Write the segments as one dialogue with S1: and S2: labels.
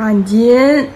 S1: 半斤。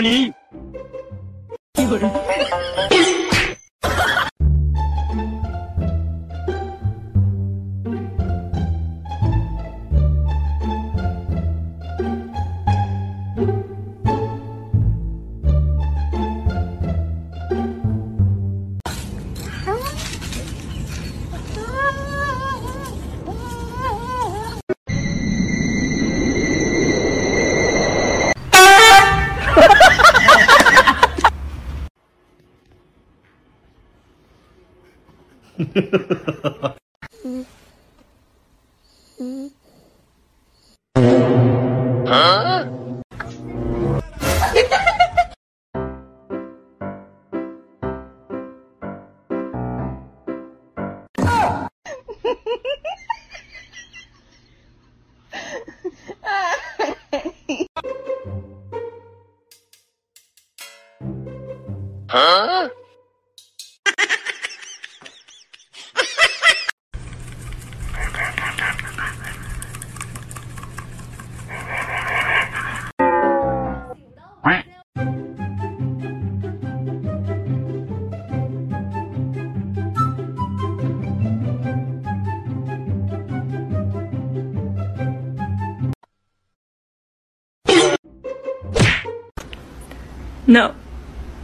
S2: に
S3: No.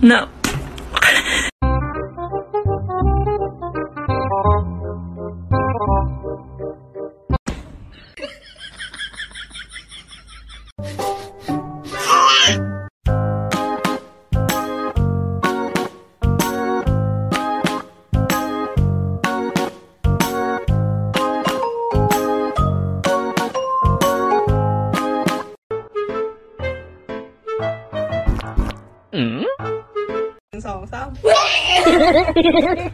S3: No.
S4: here.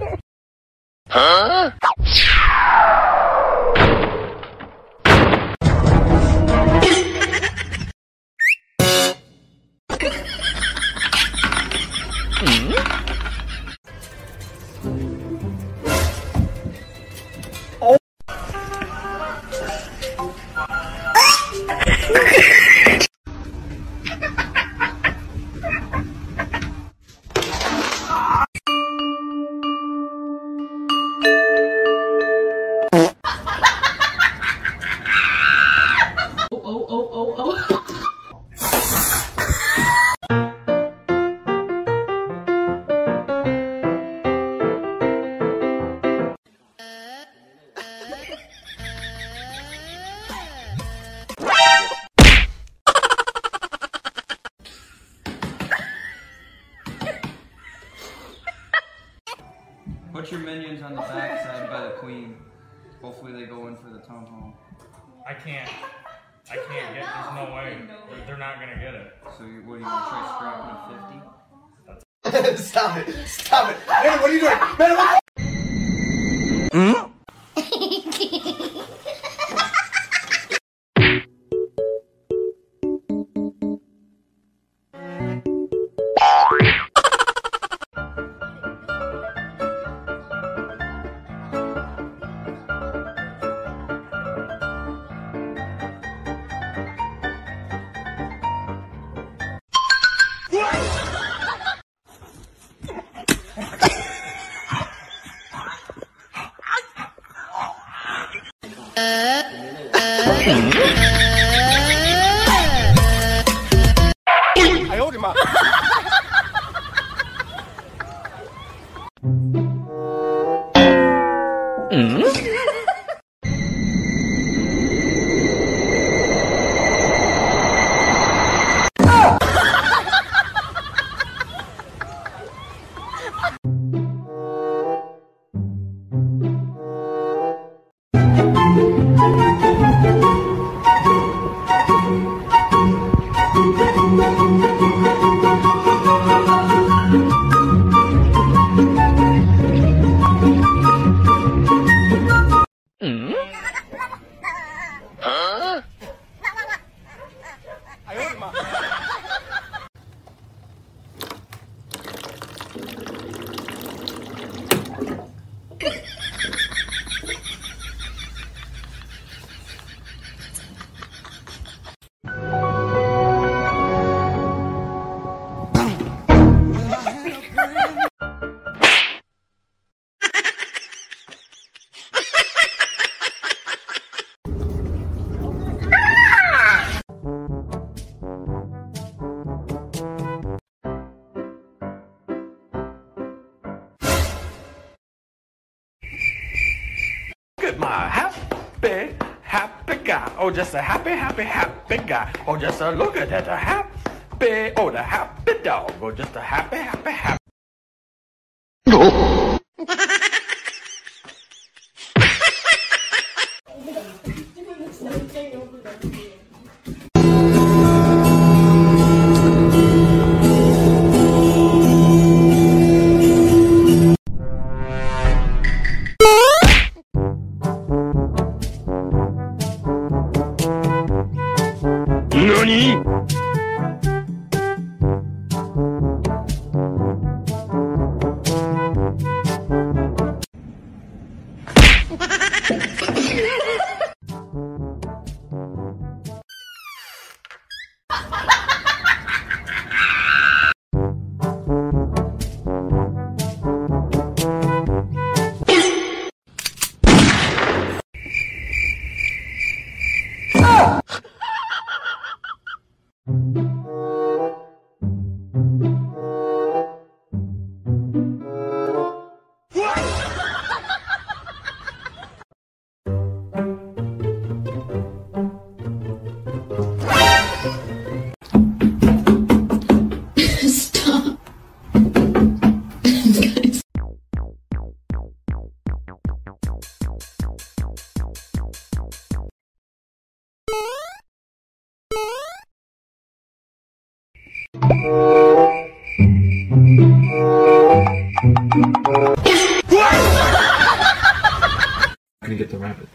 S4: Can't. I can't get. There's no way. They're, they're not gonna get it.
S5: So you, what are you gonna try scrapping a 50?
S6: Stop it. Stop it. Man, what are you doing? Man, what? I
S7: just a happy, happy, happy guy. Oh, just a look at that, a happy, oh, the happy dog. Oh, just a happy, happy, happy.
S8: gonna get the rabbit.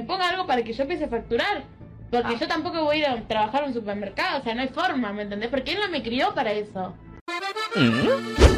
S9: Me- ponga algo para que yo empiece a facturar. Porque yo tampoco voy a ir a trabajar a un supermercado, o sea, no hay forma, ¿me entendés? Porque él no me crió para eso.
S10: Oh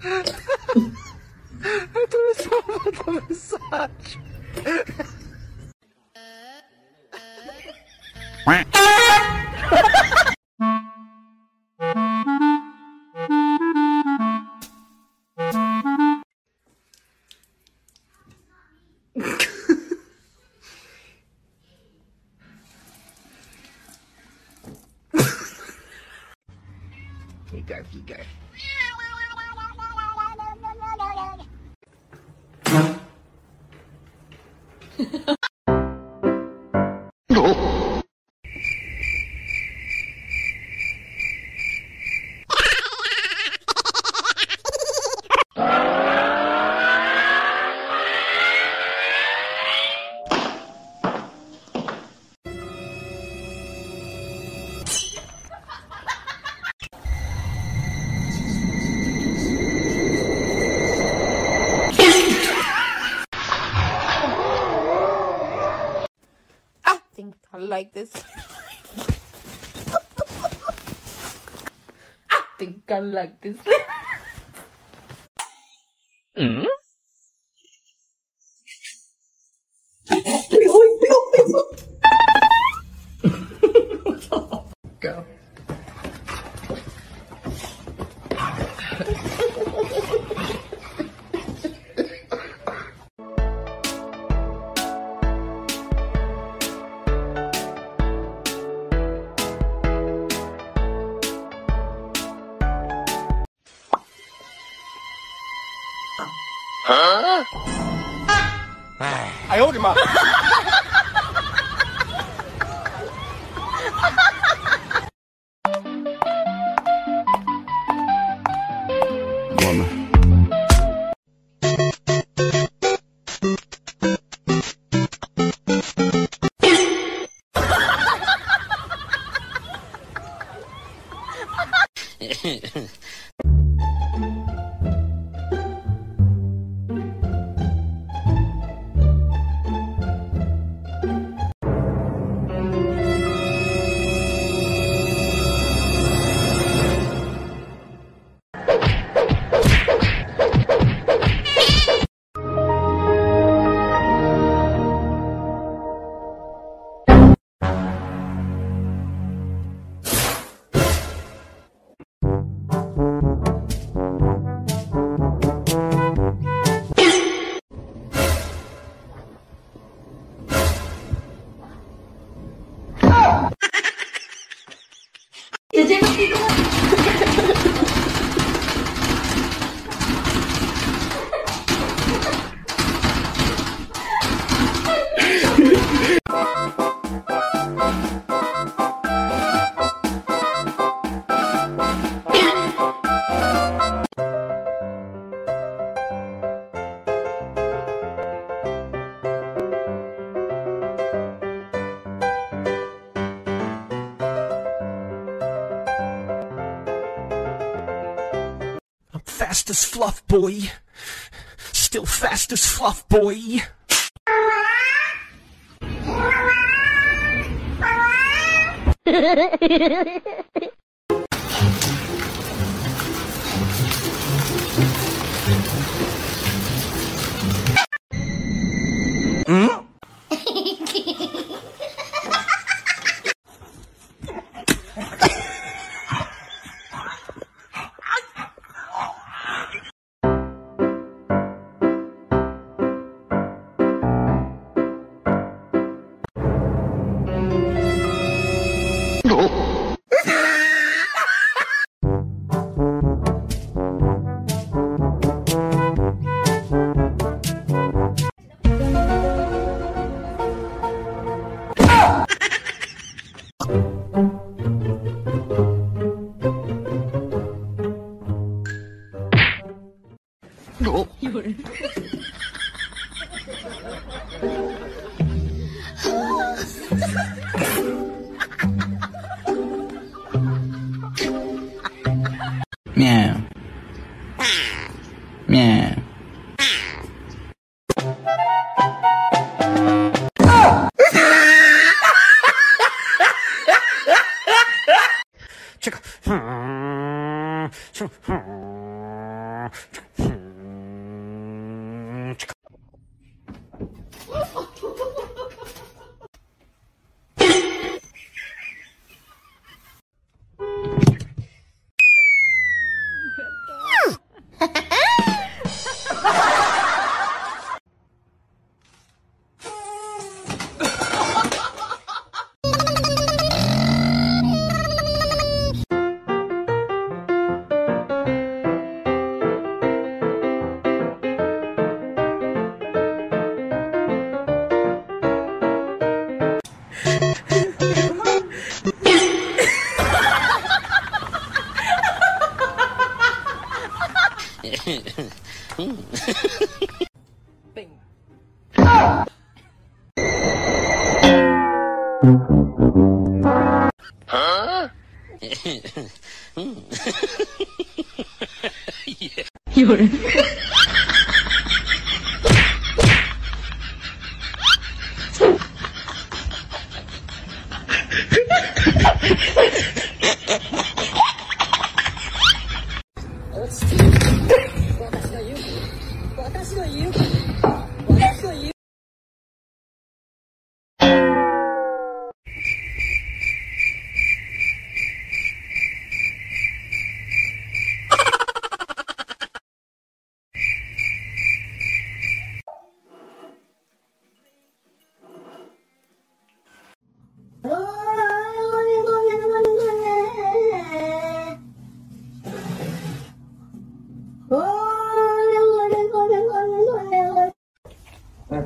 S11: 哈
S12: 哈 think I like this. I think I like this.
S11: Go.
S13: Mm. fast as fluff, boy. Still fast as fluff, boy. 有人。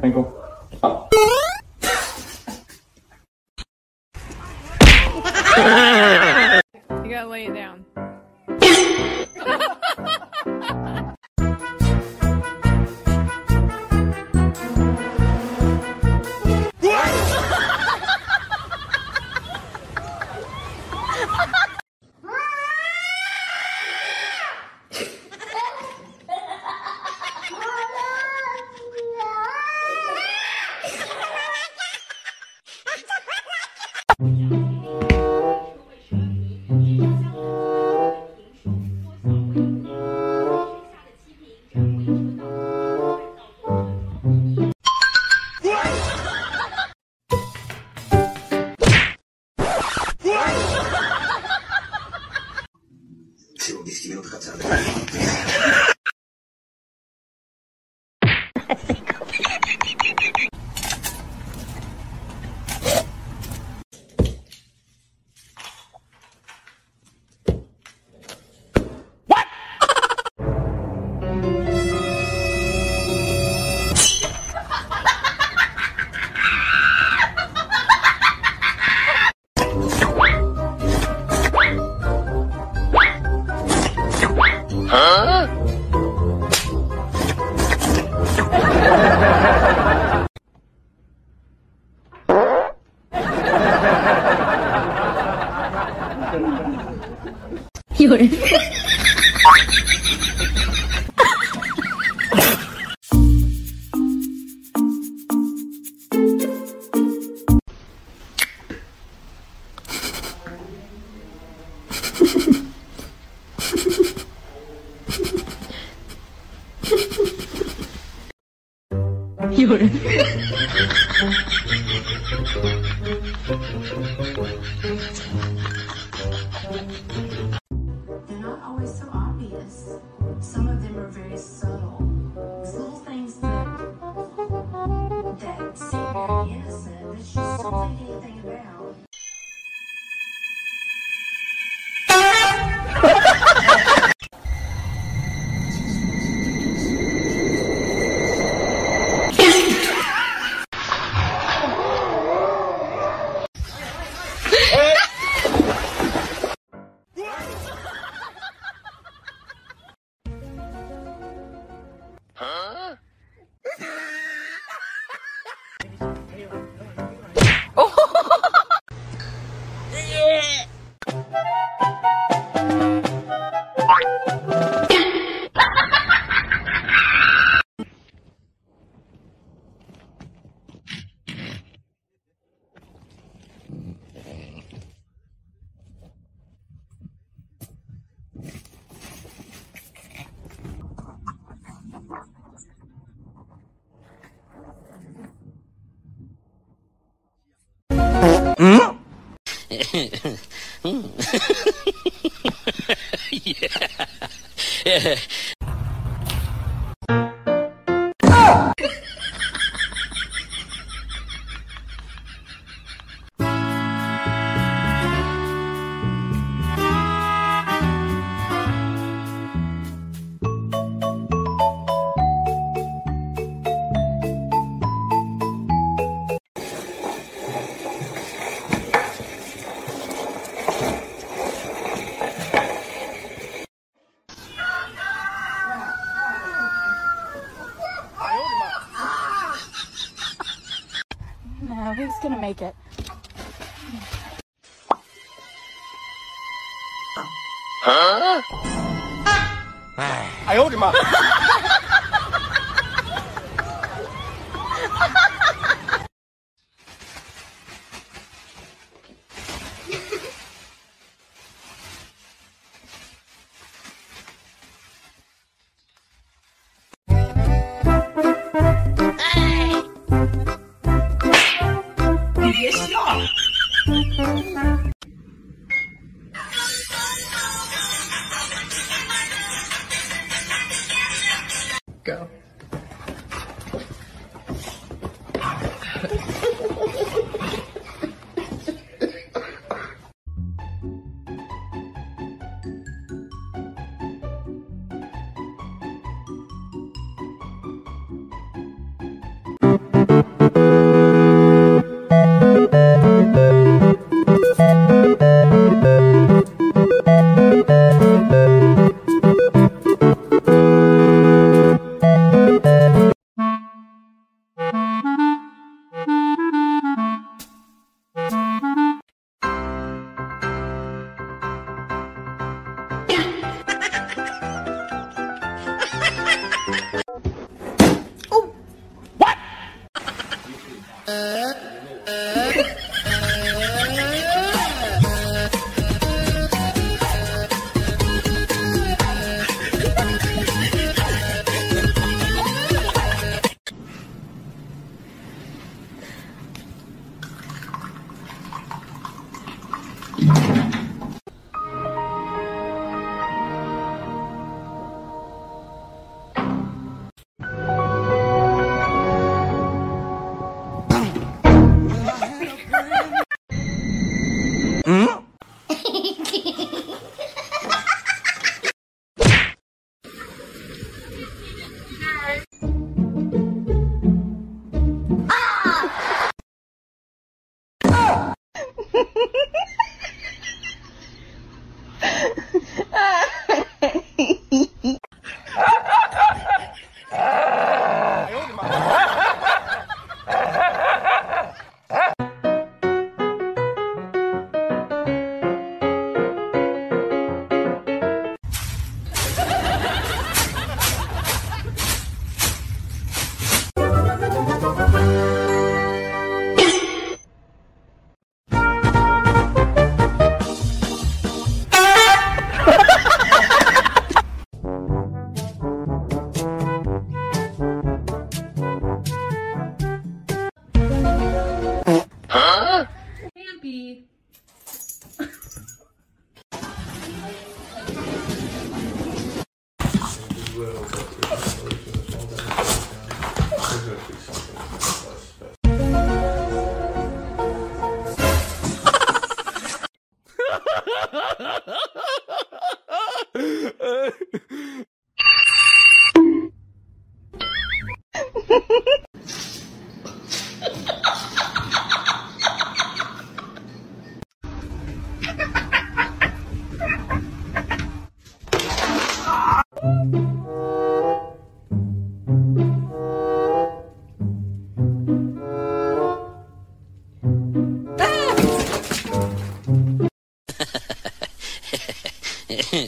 S14: You
S8: yeah.
S15: No,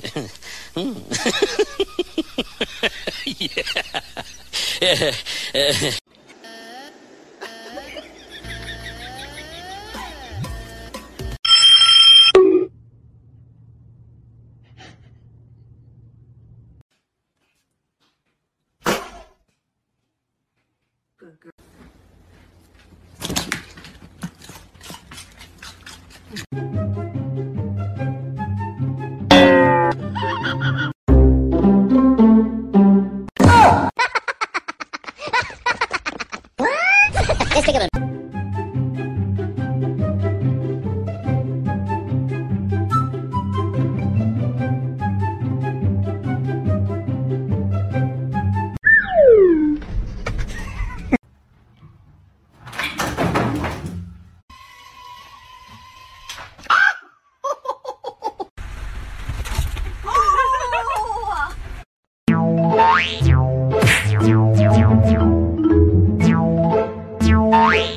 S16: Hmm.
S8: yeah.
S17: Good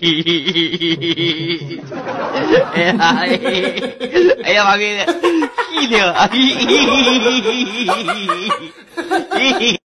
S17: 哎
S18: 呀，哎
S19: 呀，哎呀，
S20: 妈
S13: 逼
S1: 的，屁的，嘿。